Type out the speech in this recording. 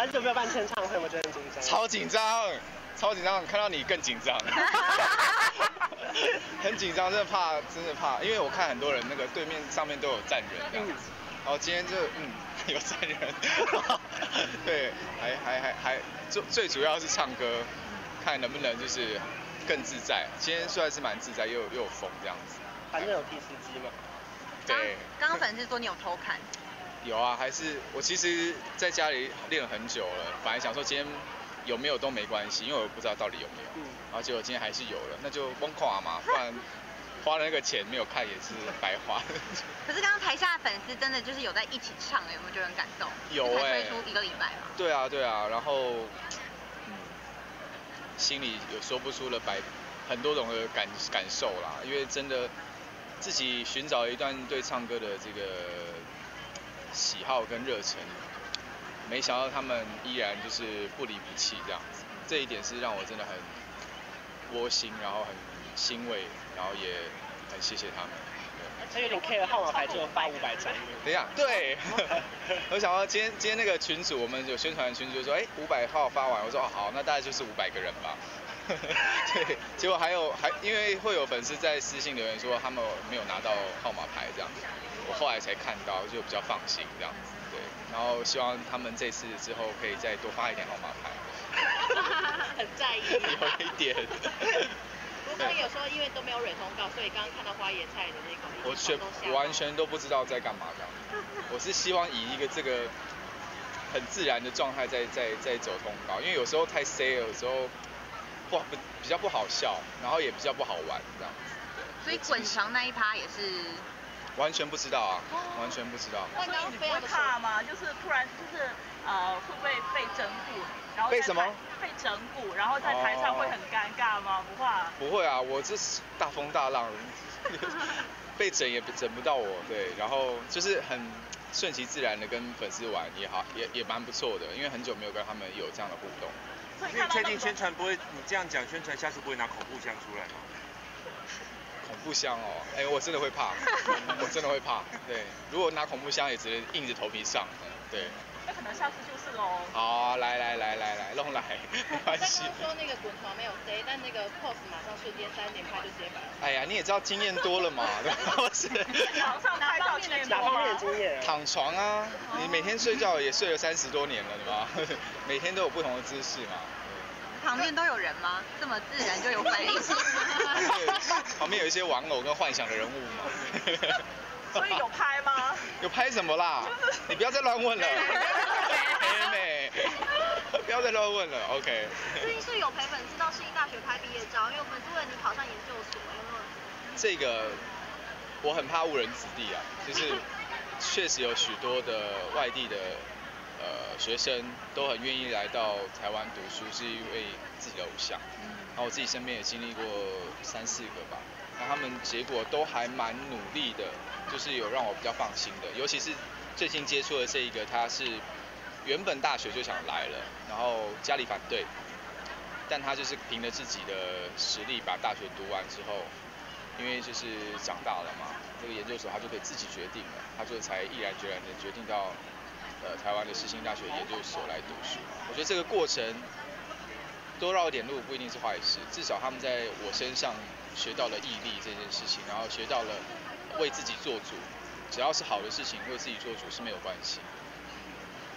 还是有没有办签唱会？我觉得很紧张。超紧张，超紧张，看到你更紧张。很紧张，真的怕，真的怕，因为我看很多人那个对面上面都有站人这样子，然后今天就嗯 有站人，对，还还还还最最主要是唱歌，看能不能就是更自在。今天算是蛮自在，又又有风这样子。反正有提司机嘛。对。刚刚粉丝说你有偷看。有啊，还是我其实在家里练了很久了，本来想说今天有没有都没关系，因为我不知道到底有没有。嗯。然后结果今天还是有了，那就崩垮嘛，不然 花了那个钱没有看也是白花。可是刚刚台下的粉丝真的就是有在一起唱，有没有觉得很感动？有哎。推出一个礼拜嘛。对啊对啊，然后嗯，心里有说不出了百很多种的感感受啦，因为真的自己寻找一段对唱歌的这个。喜好跟热忱，没想到他们依然就是不离不弃这样子，这一点是让我真的很窝心，然后很欣慰，然后也很谢谢他们。他有点 care 号码牌就发五百张。等一下，对，我想到今天今天那个群主，我们有宣传群主说，哎，五百号发完，我说哦好，那大概就是五百个人吧。对，结果还有还因为会有粉丝在私信留言说他们没有拿到号码牌这样子。我后来才看到，就比较放心这样子，对。然后希望他们这次之后可以再多发一点号码牌。很在意。有一点。不过有时候因为都没有蕊通告，所以刚刚看到花椰菜的那个，我全完全都不知道在干嘛这样。我是希望以一个这个很自然的状态在在在走通告，因为有时候太 say 有时候不不比较不好笑，然后也比较不好玩这样子。所以滚床那一趴也是。完全不知道啊，完全不知道。那你不会怕吗？就是突然就是呃，会不会被整蛊？然后被什么？被整蛊，然后在台上会很尴尬吗？不怕。不会啊，我这是大风大浪，被整也整不到我。对，然后就是很顺其自然的跟粉丝玩也好，也也蛮不错的，因为很久没有跟他们有这样的互动。所以确定宣传不会，你这样讲宣传，下次不会拿恐怖箱出来吗？恐怖箱哦，哎，我真的会怕，我真的会怕。对，如果拿恐怖箱，也只能硬着头皮上。对。那可能下次就是喽。好，来来来来来，弄来，没关系。说那个滚床没有塞但那个 pose 马上瞬间三点拍就直接摆。哎呀，你也知道经验多了嘛，不是？床上拍照经验多吗？经验。躺床啊，你每天睡觉也睡了三十多年了，对吧？每天都有不同的姿势嘛。旁边都有人吗？这么自然就有反应？旁边有一些玩偶跟幻想的人物嘛。所以有拍吗？有拍什么啦？你不要再乱问了。妹妹，不要再乱问了。OK。最近是有陪粉丝到悉尼大学拍毕业照，因为粉丝为你考上研究所，有没有？这个我很怕误人子弟啊，就是确实有许多的外地的。呃，学生都很愿意来到台湾读书，是因为自己的偶像。然后我自己身边也经历过三四个吧，那他们结果都还蛮努力的，就是有让我比较放心的。尤其是最近接触的这一个，他是原本大学就想来了，然后家里反对，但他就是凭着自己的实力把大学读完之后，因为就是长大了嘛，这个研究所他就可以自己决定了，他就才毅然决然的决定到。呃，台湾的世新大学研究所来读书，我觉得这个过程多绕一点路不一定是坏事，至少他们在我身上学到了毅力这件事情，然后学到了为自己做主，只要是好的事情为自己做主是没有关系。